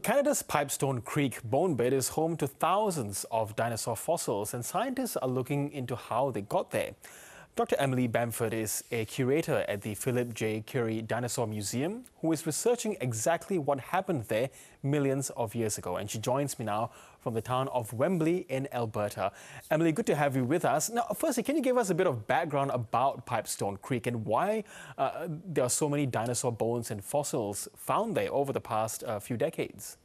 Canada's Pipestone Creek bone bed is home to thousands of dinosaur fossils, and scientists are looking into how they got there. Dr. Emily Bamforth is a curator at the Philip J. Currie Dinosaur Museum who is researching exactly what happened there millions of years ago. And she joins me now from the town of Wembley in Alberta. Emily, good to have you with us. Now, firstly, can you give us a bit of background about Pipestone Creek and why uh, there are so many dinosaur bones and fossils found there over the past uh, few decades?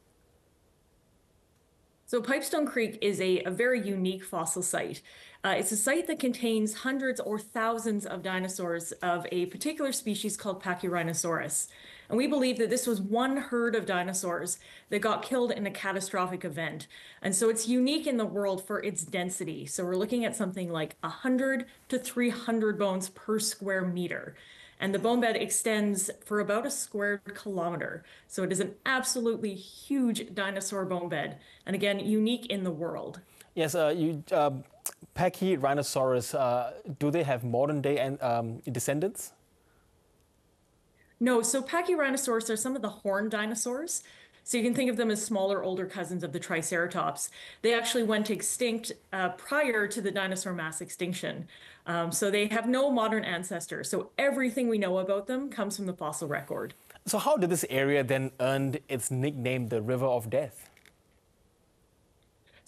So Pipestone Creek is a, a very unique fossil site. Uh, it's a site that contains hundreds or thousands of dinosaurs of a particular species called Pachyrhinosaurus. And we believe that this was one herd of dinosaurs that got killed in a catastrophic event. And so it's unique in the world for its density. So we're looking at something like 100 to 300 bones per square meter and the bone bed extends for about a square kilometer. So it is an absolutely huge dinosaur bone bed, and again, unique in the world. Yes, uh, you, uh, Pachyrhinosaurus, uh, do they have modern day um, descendants? No, so Pachyrhinosaurus are some of the horn dinosaurs. So you can think of them as smaller, older cousins of the Triceratops. They actually went extinct uh, prior to the dinosaur mass extinction. Um, so they have no modern ancestors. So everything we know about them comes from the fossil record. So how did this area then earn its nickname, the River of Death?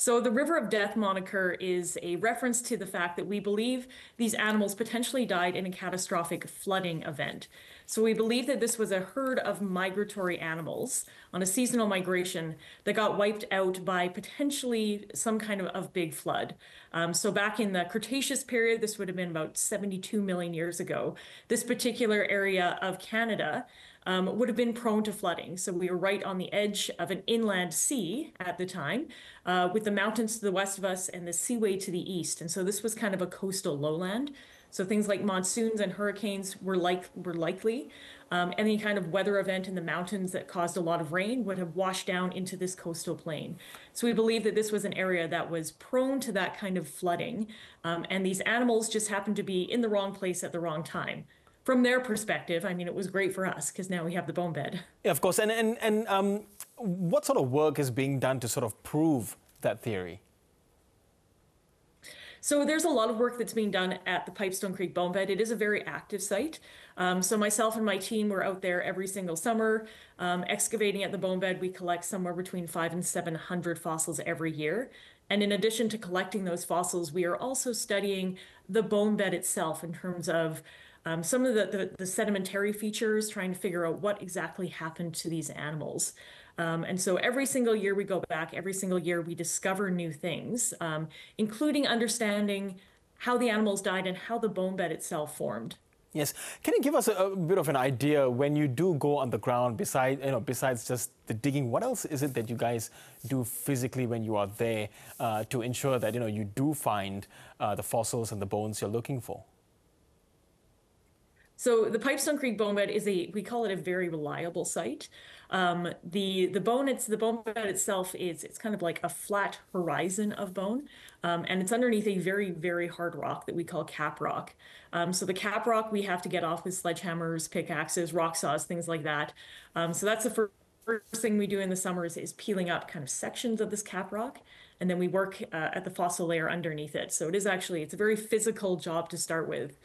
So the River of Death moniker is a reference to the fact that we believe these animals potentially died in a catastrophic flooding event. So we believe that this was a herd of migratory animals on a seasonal migration that got wiped out by potentially some kind of, of big flood. Um, so back in the Cretaceous period, this would have been about 72 million years ago, this particular area of Canada um, would have been prone to flooding. So we were right on the edge of an inland sea at the time, uh, with the mountains to the west of us and the seaway to the east. And so this was kind of a coastal lowland. So things like monsoons and hurricanes were like were likely. Um, any kind of weather event in the mountains that caused a lot of rain would have washed down into this coastal plain. So we believe that this was an area that was prone to that kind of flooding, um, and these animals just happened to be in the wrong place at the wrong time from their perspective, I mean, it was great for us because now we have the bone bed. Yeah, of course. And and and um, what sort of work is being done to sort of prove that theory? So there's a lot of work that's being done at the Pipestone Creek Bone Bed. It is a very active site. Um, so myself and my team were out there every single summer um, excavating at the bone bed. We collect somewhere between five and 700 fossils every year. And in addition to collecting those fossils, we are also studying the bone bed itself in terms of um, some of the, the, the, sedimentary features, trying to figure out what exactly happened to these animals. Um, and so every single year we go back, every single year we discover new things, um, including understanding how the animals died and how the bone bed itself formed. Yes. Can you give us a, a, bit of an idea when you do go on the ground, besides, you know, besides just the digging, what else is it that you guys do physically when you are there uh, to ensure that, you know, you do find uh, the fossils and the bones you're looking for? So the Pipestone Creek bone bed is a we call it a very reliable site. Um, the the bone it's the bone bed itself is it's kind of like a flat horizon of bone, um, and it's underneath a very very hard rock that we call cap rock. Um, so the cap rock we have to get off with sledgehammers, pickaxes, rock saws, things like that. Um, so that's the first first thing we do in the summer is, is, peeling up kind of sections of this cap rock and then we work uh, at the fossil layer underneath it so it is actually it's a very physical job to start with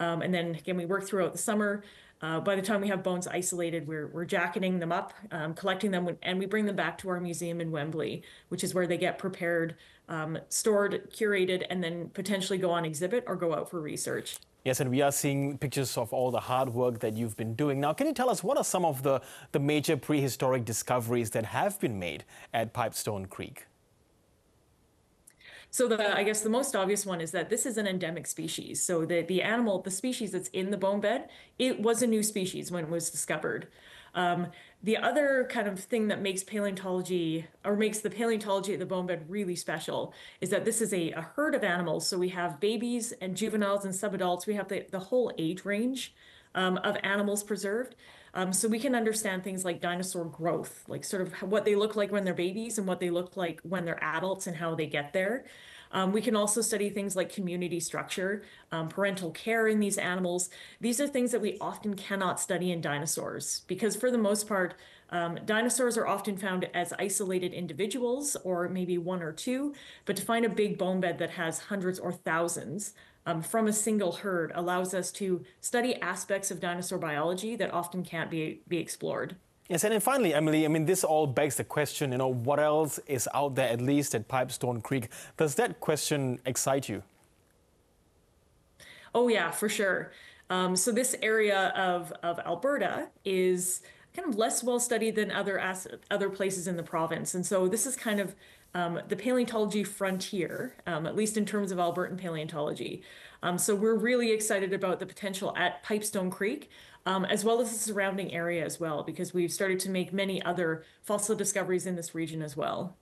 um, and then again, we work throughout the summer. Uh, by the time we have bones isolated, we're, we're jacketing them up, um, collecting them, and we bring them back to our museum in Wembley, which is where they get prepared, um, stored, curated, and then potentially go on exhibit or go out for research. Yes, and we are seeing pictures of all the hard work that you've been doing. Now, can you tell us what are some of the, the major prehistoric discoveries that have been made at Pipestone Creek? So the I guess the most obvious one is that this is an endemic species. So the the animal, the species that's in the bone bed, it was a new species when it was discovered. Um, the other kind of thing that makes paleontology or makes the paleontology at the bone bed really special is that this is a, a herd of animals. So we have babies and juveniles and subadults. We have the, the whole age range um, of animals preserved. Um, so we can understand things like dinosaur growth, like sort of what they look like when they're babies and what they look like when they're adults and how they get there. Um, we can also study things like community structure, um, parental care in these animals. These are things that we often cannot study in dinosaurs because, for the most part, Um, dinosaurs are often found as isolated individuals or maybe one or two, but to find a big bone bed that has hundreds or thousands um, from a single herd allows us to study aspects of dinosaur biology that often can't be, be explored. Yes, and then finally, Emily, I mean, this all begs the question, you know, what else is out there, at least at Pipestone Creek? Does that question excite you? Oh, yeah, for sure. Um, so this area of, of Alberta is kind of less well studied than other other places in the province, and so this is kind of um, the paleontology frontier, um, at least in terms of Albertan paleontology. Um, so we're really excited about the potential at Pipestone Creek, um, as well as the surrounding area as well, because we've started to make many other fossil discoveries in this region as well.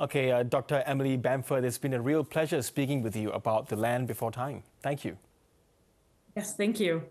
Okay, uh, Dr. Emily Bamforth, it's been a real pleasure speaking with you about the land before time. Thank you. Yes, thank you.